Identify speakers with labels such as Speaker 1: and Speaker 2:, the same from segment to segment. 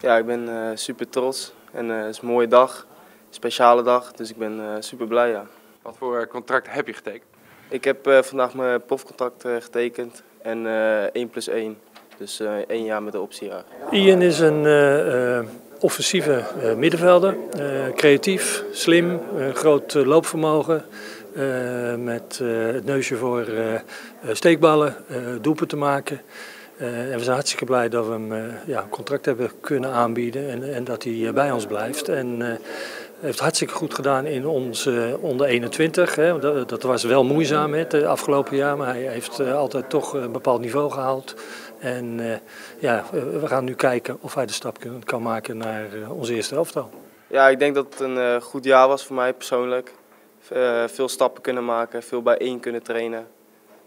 Speaker 1: Ja, ik ben uh, super trots en uh, het is een mooie dag, een speciale dag, dus ik ben uh, super blij. Ja.
Speaker 2: Wat voor contract heb je getekend?
Speaker 1: Ik heb vandaag mijn profcontract getekend en 1 plus 1, dus één jaar met de optie. Ja.
Speaker 3: Ian is een offensieve middenvelder, creatief, slim, groot loopvermogen. met het neusje voor steekballen, doepen te maken. Uh, en we zijn hartstikke blij dat we hem uh, ja, een contract hebben kunnen aanbieden en, en dat hij bij ons blijft. En heeft hartstikke goed gedaan in ons onder 21. Hè. Dat, dat, was wel moeizaam het afgelopen jaar, maar hij heeft altijd toch een bepaald niveau gehaald. En ja, we gaan nu kijken of hij de stap kan, kan maken naar onze eerste elftal.
Speaker 1: Ja, ik denk dat het een goed jaar was voor mij persoonlijk. veel stappen kunnen maken, veel bijeen kunnen trainen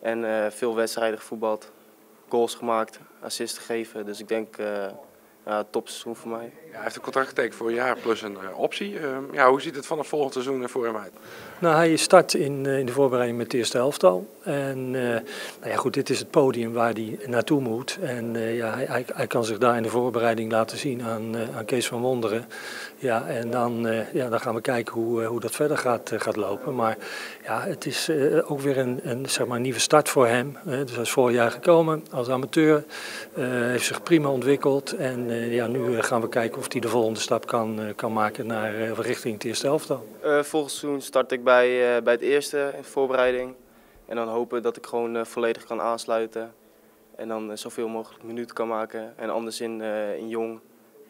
Speaker 1: en veel wedstrijden gevoetbald goals gemaakt, assists gegeven. Dus ik denk uh, ja, topseizoen voor mij.
Speaker 2: Ja, hij heeft een contract getekend voor een jaar plus een uh, optie. Uh, ja, hoe ziet het van het volgende seizoen voor hem uit?
Speaker 3: Nou, hij start in, in de voorbereiding met de eerste helftal. En nou ja, goed, dit is het podium waar hij naartoe moet. En ja, hij, hij, kan zich daar in de voorbereiding laten zien aan, aan Kees van Wonderen. Ja, en dan, ja, dan gaan we kijken hoe, hoe dat verder gaat, gaat lopen. Maar ja, het is ook weer een, een, zeg maar, nieuwe start voor hem. dus hij is vorig jaar gekomen als amateur. heeft zich prima ontwikkeld. En ja, nu gaan we kijken of hij de volgende stap kan, kan maken naar richting het eerste elftal.
Speaker 1: volgend seizoen start ik bij, bij het eerste in voorbereiding. En dan hopen dat ik gewoon volledig kan aansluiten. En dan zoveel mogelijk minuten kan maken. En anders in, in jong.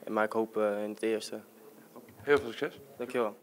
Speaker 1: Maar ik hoop in het eerste.
Speaker 2: Heel veel succes.
Speaker 1: Dankjewel.